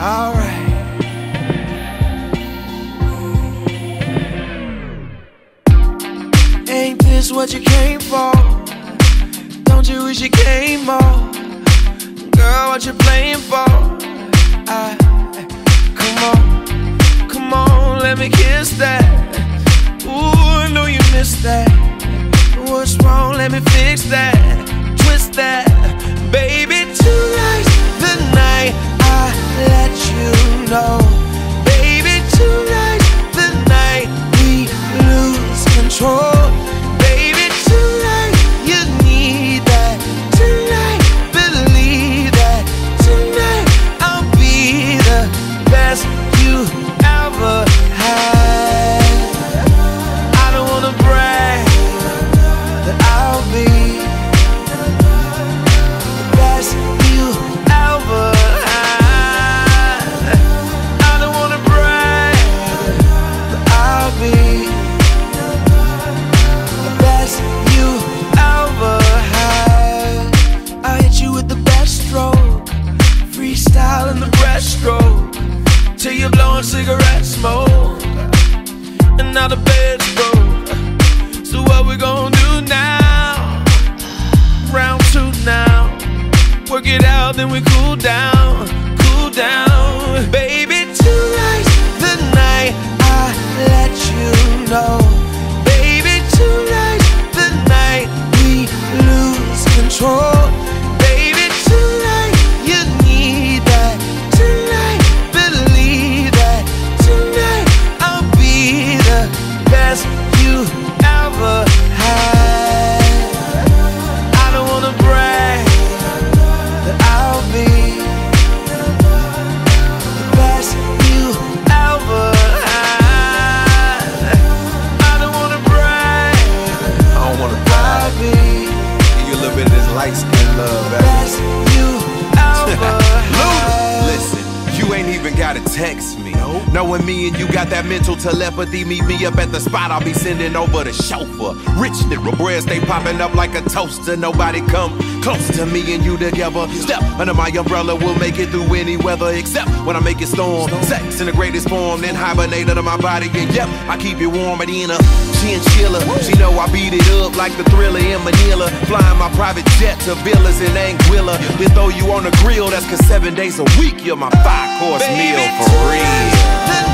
Alright. Ain't this what you came for? Don't you wish you came more? Girl, what you playing for? I, come on, come on, let me kiss that. Ooh, I know you missed that. What's wrong? Let me fix that. Twist that, control, breaststroke, till you're blowing cigarette smoke, and now the bed's broke. So what we gonna do now? Round two now. Work it out, then we cool down, cool down. Light skin love, gotta text me. Knowing me and you got that mental telepathy, meet me up at the spot. I'll be sending over the chauffeur. Rich nigga, bread stay popping up like a toaster. Nobody come close to me and you together. Step under my umbrella, we'll make it through any weather except when I make it storm. Sex in the greatest form, then hibernate under my body. And yep, I keep you warm at in a chinchilla. She know I beat it up like the thriller in Manila. Flying my private jet to villas in Anguilla. Then throw you on the grill, that's cause seven days a week you're my five course Baby, meal for real.